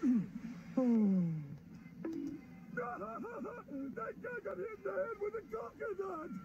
I got hit in the head with a coconut!